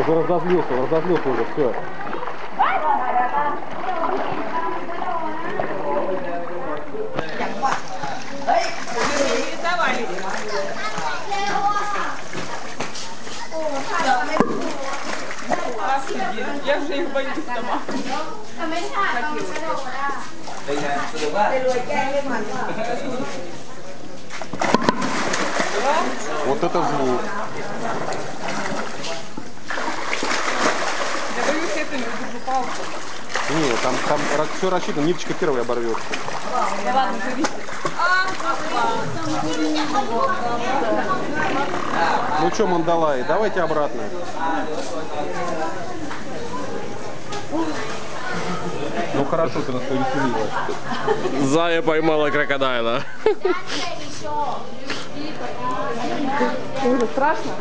Уже разозлился, разозлился уже, все. Я уже их боюсь дома. Хотелось. สรุปว่า Вот это звук. Я боюсь этими держу палку. Не, там, там все рассчитано, ниточка первая оборвется. Да ладно, живите. Ну что, Мандалай, давайте обратно. Ну хорошо, ты нас повеселила. Зая поймала крокодайла. Страшно?